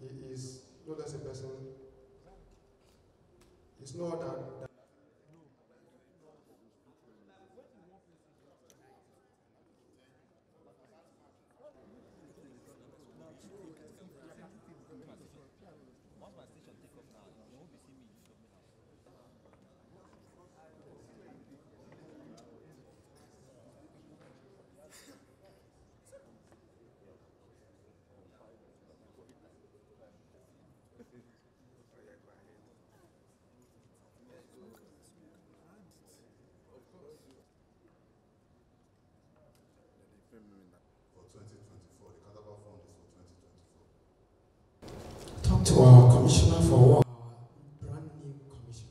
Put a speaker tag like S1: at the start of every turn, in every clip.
S1: He is no less a person. It's no other than
S2: for 2024. The Counterpart Fund is for 2024.
S1: talk to our commissioner for our brand new commission,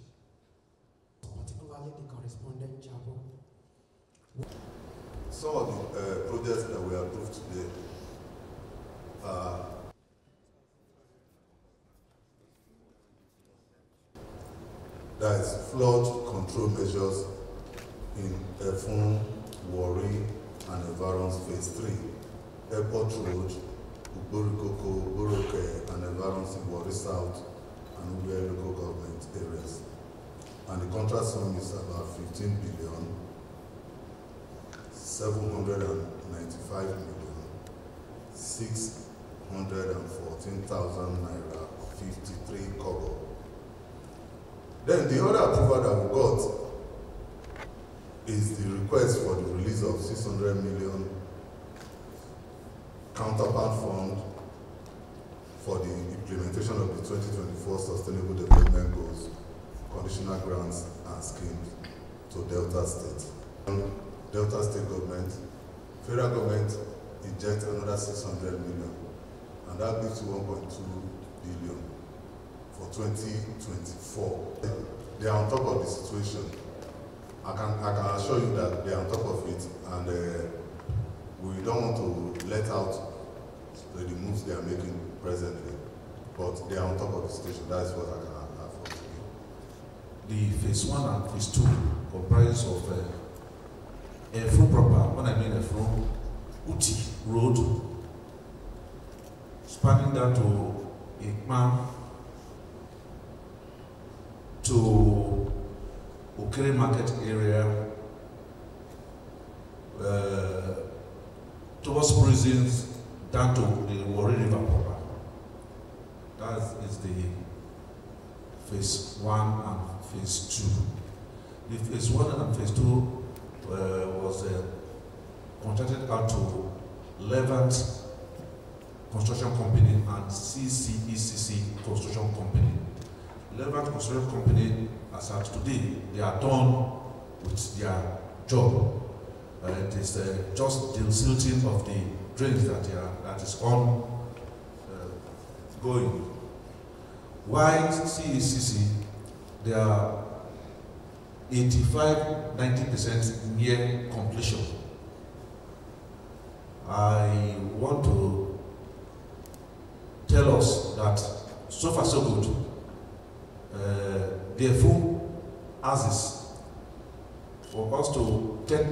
S1: particularly the correspondent.
S2: Some of the uh, projects that we approved today are that is flood control measures in Effurun, Warri, and Environs Phase 3, Airport Road, Uborikoko, Boroke, and Environs in Warri South and Ube local government areas. And the contract sum is about 15 billion 795 million 614,000 naira 53 kobo. Then the other approval that we got is the request for the release of 600 million counterpart fund for the implementation of the 2024 Sustainable Development Goals, conditional grants and schemes to Delta State. Delta State government, federal government inject another 600 million, and that gives you 1.2 billion for 2024. They are on top of the situation. I can, I can assure you that they are on top of it, and uh, we don't want to let out the, the moves they are making presently, but they are on top of the situation. Is what I can afford to give.
S3: The phase one and phase two comprise of uh, Efro proper, when I mean Efro, Uti Road, spanning down to Ikman, to Okere Market area, uh, towards prisons, down to the Warri River proper. That is the phase one and phase two. The phase one and phase two uh, was uh, contracted out to Levant Construction Company and CCECC Construction Company. Levant Construction Company, as at today, they are done with their job. Uh, it is uh, just the silting of the drains that, are, that is on uh, going. Why CECC, they are 85 90% near completion. I want to tell us that so far so good. Uh, the full assets for us to take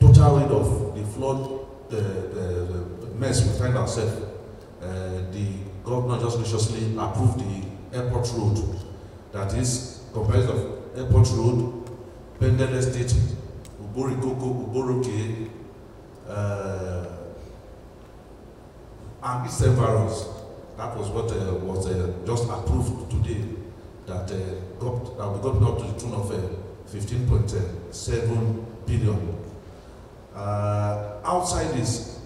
S3: total rid of the flood, the, the, the mess we find ourselves. Uh, the governor just graciously approved the airport road that is comprised of airport road, Bendel Estate, Ugborikoko, Ugboroke, uh, and its environs. That was what uh, was uh, just approved today. That uh, got that we got up to the tune of uh, 15.7 billion. Uh, outside this,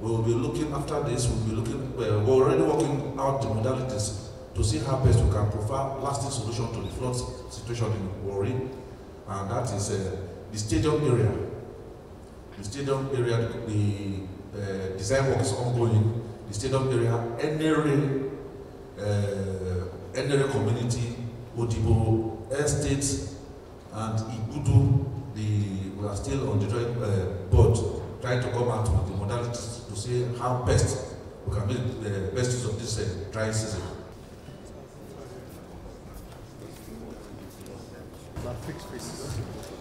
S3: we will be looking after this. We'll be looking. Uh, we're already working out the modalities to see how best we can provide lasting solution to the flood situation in Warri, and that is uh, the stadium area. The stadium area, the uh, design work is ongoing. The stadium area, Enerhen, uh, Enerhen community, Odibo Estate, and Igbudu, the, we are still on the drawing uh, board trying to come out with the modalities to see how best we can make the best use of this uh, dry season.
S4: Fixed faces.